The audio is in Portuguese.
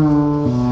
Música